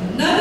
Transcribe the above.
None